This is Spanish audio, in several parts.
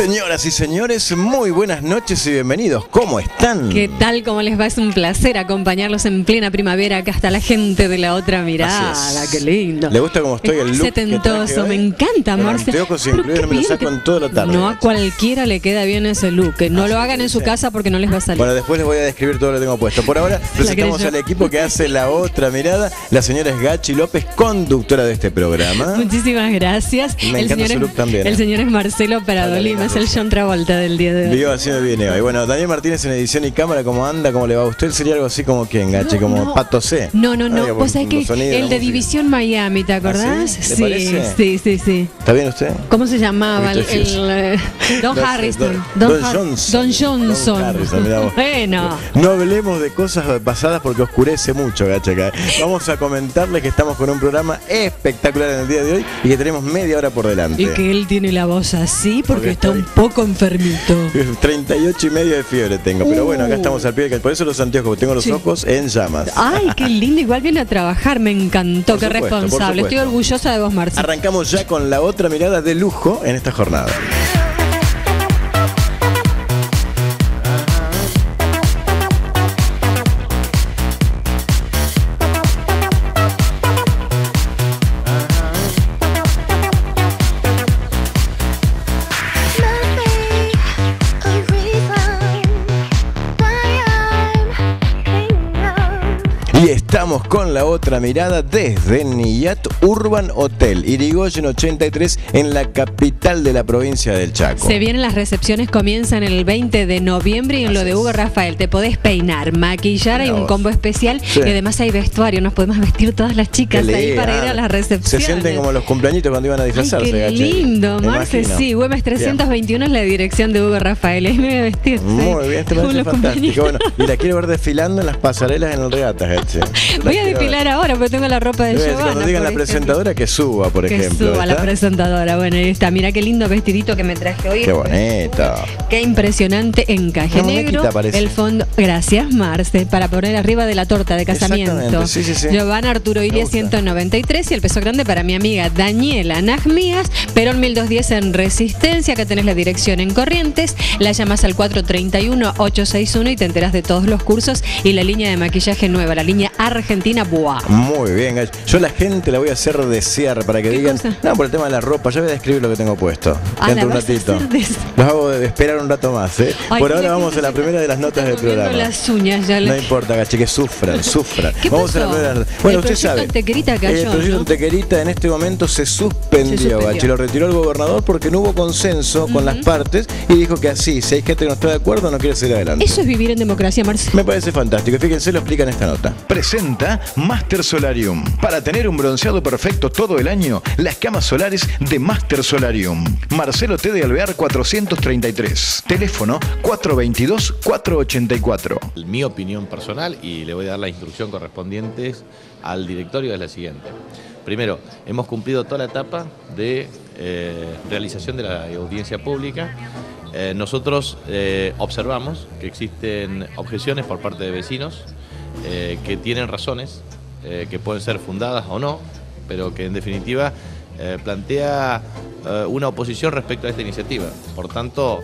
Señoras y señores, muy buenas noches y bienvenidos. ¿Cómo están? ¿Qué tal? ¿Cómo les va? Es un placer acompañarlos en plena primavera. Acá está la gente de la otra mirada. Qué lindo. ¿Le gusta cómo estoy el look? Setentoso, me encanta, Marce. me lo saco en toda la tarde. No a cualquiera le queda bien ese look. No lo hagan en su casa porque no les va a salir. Bueno, después les voy a describir todo lo que tengo puesto. Por ahora presentamos al equipo que hace la otra mirada. La señora es Gachi López, conductora de este programa. Muchísimas gracias. Me el encanta look también. El ¿eh? señor es Marcelo Paradolima, es el John Travolta del día de hoy. Vivo así me viene hoy. Bueno, Daniel Martínez en edición y cámara, ¿cómo anda? ¿Cómo le va a usted? Sería algo así como que engache, como Pato C. No, no, no. Vos sabés que el de División Miami, ¿te acordás? ¿Ah, sí? sí, sí, sí, ¿Está bien usted? ¿Cómo se llamaba? El, eh, Don Harrison. Don, Johnson. Don Johnson. bueno. No hablemos de cosas pasadas porque oscurece mucho, gacha acá. Vamos a comentarles que estamos con un programa espectacular en el día de hoy y que tenemos media hora por delante. Y que él tiene la voz así porque, está un poco enfermito. 38 y medio de fiebre tengo, pero bueno, acá uh. estamos al pie del Por eso los anteojos, tengo los ojos en llamas. Ay, qué lindo, igual viene a trabajar, me encantó, qué responsable. Estoy orgullosa de vos, Marcelo. Arrancamos ya con la otra mirada de lujo en esta jornada. Estamos con la otra mirada desde Niyat Urban Hotel, Irigoyen 83, en la capital de la provincia del Chaco. Se vienen las recepciones, comienzan el 20 de noviembre y en lo de Hugo Rafael te podés peinar, maquillar, hay un combo especial y además hay vestuario, nos podemos vestir todas las chicas ahí para ir a las recepciones. Se sienten como los cumpleañitos cuando iban a disfrazarse. qué lindo, Marce, sí, Güemes 321 es la dirección de Hugo Rafael, ahí me voy a vestir. Muy bien, te parece fantástico. Bueno, y la quiero ver desfilando en las pasarelas en el regata, Voy a depilar ahora porque tengo la ropa de Giovanna. Cuando digan la presentadora que suba, por ejemplo. Que suba la presentadora. Bueno, ahí está. Mira qué lindo vestidito que me traje hoy. Qué bonito. Qué impresionante encaje negro. El fondo. Gracias, Marce. Para poner arriba de la torta de casamiento. Sí, sí, sí. Giovanna Arturo Ilia 193 y el peso grande para mi amiga Daniela Najmías. Perón 1210 en Resistencia. Acá tenés la dirección en Corrientes. La llamas al 431-861 y te enteras de todos los cursos y la línea de maquillaje nueva, la línea Argentina muy bien, Yo la gente la voy a hacer desear para que digan. No, por el tema de la ropa, yo voy a describir lo que tengo puesto. Ah, dentro un ratito. Los hago de esperar un rato más, ¿eh? por ahora vamos a la primera de las notas del programa. las uñas ya No importa, Gachi, que sufran, sufran. vamos a la primera. Bueno, usted sabe. Tequerita cayó, el proyecto Tequerita en este momento se suspendió, Gachi. Lo retiró el gobernador porque no hubo consenso con las partes y dijo que así, si hay gente que no está de acuerdo, no quiere seguir adelante. Eso es vivir en democracia, Marcelo. Me parece fantástico. Fíjense, lo explica en esta nota. Presenta Master Solarium. Para tener un bronceado perfecto todo el año, las camas solares de Master Solarium. Marcelo T. de Alvear 433. Teléfono 422-484. Mi opinión personal, y le voy a dar la instrucción correspondiente al directorio, es la siguiente. Primero, hemos cumplido toda la etapa de eh, realización de la audiencia pública. Eh, nosotros eh, observamos que existen objeciones por parte de vecinos eh, que tienen razones, eh, que pueden ser fundadas o no, pero que en definitiva eh, plantea una oposición respecto a esta iniciativa. Por tanto,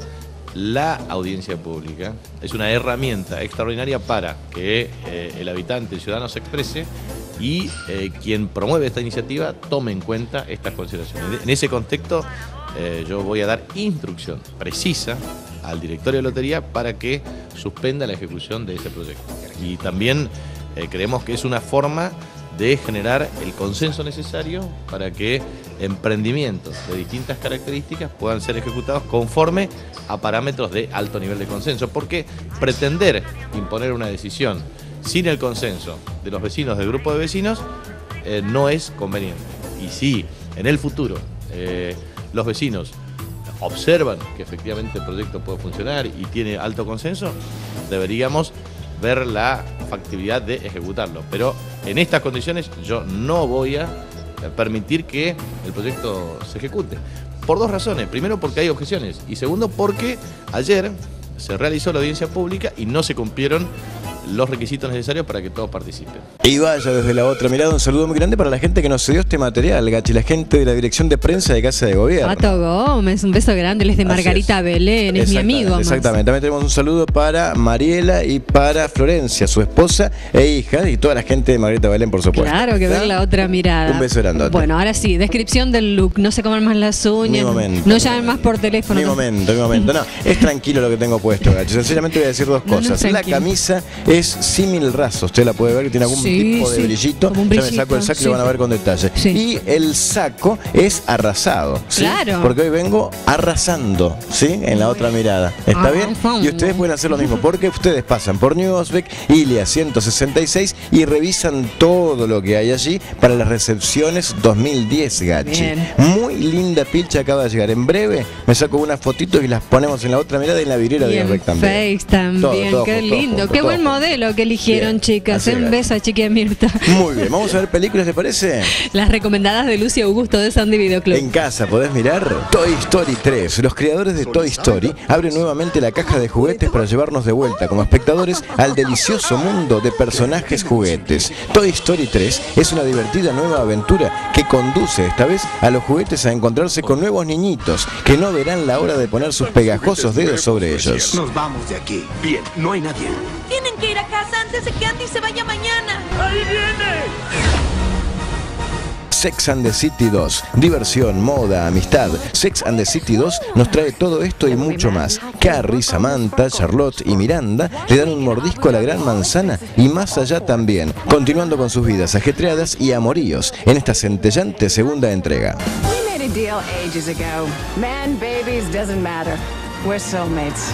la audiencia pública es una herramienta extraordinaria para que el habitante, el ciudadano se exprese y quien promueve esta iniciativa tome en cuenta estas consideraciones. En ese contexto, yo voy a dar instrucción precisa al directorio de lotería para que suspenda la ejecución de ese proyecto y también eh, creemos que es una forma de generar el consenso necesario para que emprendimientos de distintas características puedan ser ejecutados conforme a parámetros de alto nivel de consenso, porque pretender imponer una decisión sin el consenso de los vecinos del grupo de vecinos eh, no es conveniente. Y si en el futuro eh, los vecinos observan que efectivamente el proyecto puede funcionar y tiene alto consenso, deberíamos ver la factibilidad de ejecutarlo. Pero en estas condiciones yo no voy a permitir que el proyecto se ejecute. Por dos razones. Primero porque hay objeciones y segundo porque ayer se realizó la audiencia pública y no se cumplieron los requisitos necesarios para que todos participen. Y vaya desde la otra mirada, un saludo muy grande para la gente que nos cedió este material, Gachi, la gente de la dirección de prensa de Casa de Gobierno. Pato Gómez, un beso grande, él es de Margarita es. Belén, es mi amigo. Exactamente. También tenemos un saludo para Mariela y para Florencia, su esposa e hija, y toda la gente de Margarita Belén, por supuesto. Claro que ver la otra mirada. Un beso grandote. Bueno, ahora sí, descripción del look. No se coman más las Mi uñas. momento. no llamen más por teléfono. Mi momento, mi momento. No, es tranquilo lo que tengo puesto, Gacho. Sencillamente voy a decir dos No, no, cosas. la camisa es símil raso. Usted la puede ver que tiene algún Sí, tipo de sí, brillito. un Ya me brillito, saco el saco y lo van a ver con detalle. Y el saco es arrasado. Claro. Porque hoy vengo arrasando, ¿sí? En la otra mirada. ¿Está bien? Arrasando. Y ustedes pueden hacer lo mismo. Porque ustedes pasan por New Osbeck, Ilia 166 y revisan todo lo que hay allí para las recepciones 2010, Gachi. Bien. Muy linda pilcha acaba de llegar. En breve me saco unas fotitos y las ponemos en la otra mirada y en la vidriera Y de Osbeck también. Face también, Todo, todo qué todo lindo, qué buen modelo que eligieron, Bien, chicas. Un es. beso a Chiqui Mirta. Muy bien, vamos a ver películas, ¿te parece? Las recomendadas de Lucio Augusto de Sandy Video Club. En casa podés mirar Toy Story 3. Los creadores de Toy Story abren nuevamente la caja de juguetes para llevarnos de vuelta como espectadores al delicioso mundo de personajes juguetes. Toy Story 3 es una divertida nueva aventura que conduce esta vez a los juguetes a encontrarse con nuevos niñitos que no verán la hora de poner sus pegajosos dedos sobre ellos. Nos vamos de aquí. Bien, no hay nadie. Tienen que ir a casa antes de que Andy se vaya mañana. Sex and the City 2. Diversión, moda, amistad. Sex and the City 2 nos trae todo esto y mucho más. Carrie, Samantha, Charlotte y Miranda le dan un mordisco a la gran manzana y más allá también, continuando con sus vidas ajetreadas y amoríos en esta centellante segunda entrega. We made a deal ages ago. Man, babies, doesn't matter. We're soulmates.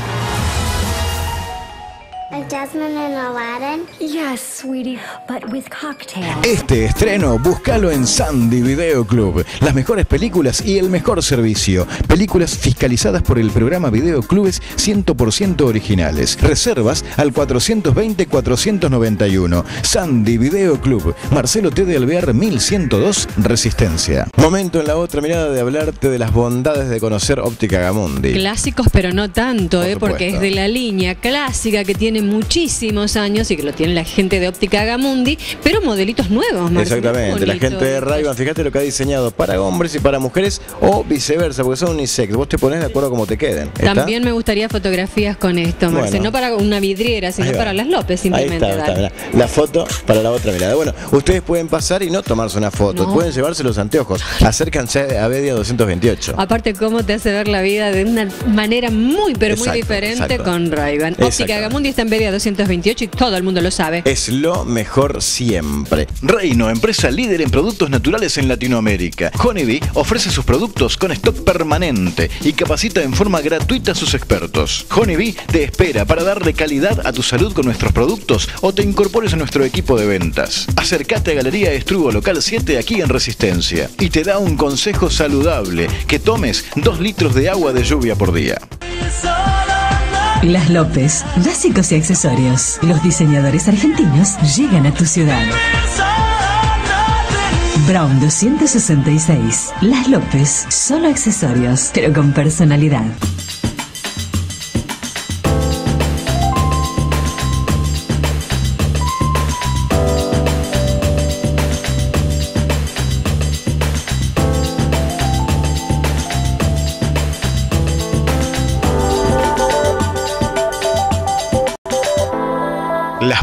Este estreno, búscalo en Sandy Video Club. Las mejores películas y el mejor servicio. Películas fiscalizadas por el programa Video Clubes 100% originales. Reservas al 420-491. Sandy Video Club. Marcelo T. de Alvear 1102, Resistencia. Momento en la otra mirada de hablarte de las bondades de conocer Óptica Gamundi. Clásicos, pero no tanto, Por ¿eh? porque es de la línea clásica que tiene muchísimos años y que lo tiene la gente de Óptica Gamundi, pero modelitos nuevos, Marcelo. Exactamente, la gente de ray fíjate lo que ha diseñado para hombres y para mujeres o viceversa, porque son unisex. Vos te pones de acuerdo como te queden. ¿está? También me gustaría fotografías con esto, Marcelo. Bueno. No para una vidriera, sino Ahí para las López, Ahí simplemente. está, está, mirá. La foto para la otra mirada. Bueno, ustedes pueden pasar y no tomarse una foto, No. pueden llevarse los anteojos. Acércanse a Bedia 228. Aparte, cómo te hace ver la vida de una manera muy, pero muy diferente exacto. con Ray-Ban. Óptica. Gamundi está en Bedia 228 y todo el mundo lo sabe. Es lo mejor siempre. Reino, empresa líder en productos naturales en Latinoamérica. Honeybee ofrece sus productos con stock permanente y capacita en forma gratuita a sus expertos. Honeybee te espera para darle calidad a tu salud con nuestros productos o te incorpores a nuestro equipo de ventas. Acércate a Galería Estrugo Local 7 aquí en Resistencia y te da un consejo saludable, que tomes 2 litros de agua de lluvia por día. Las López, básicos y accesorios. Los diseñadores argentinos llegan a tu ciudad. Brown 266. Las López, solo accesorios, pero con personalidad.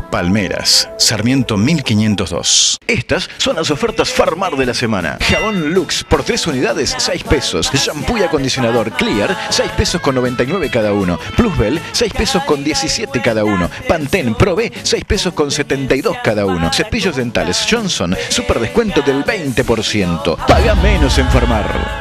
Palmeras, Sarmiento 1502. Estas son las ofertas Farmar de la semana. Jabón Lux por 3 unidades, 6 pesos. Shampoo y acondicionador Clear, 6 pesos con 99 cada uno. Plusbel, 6 pesos con 17 cada uno. Pantene Pro B, 6 pesos con 72 cada uno. Cepillos dentales Johnson, super descuento del 20%. Paga menos en Farmar.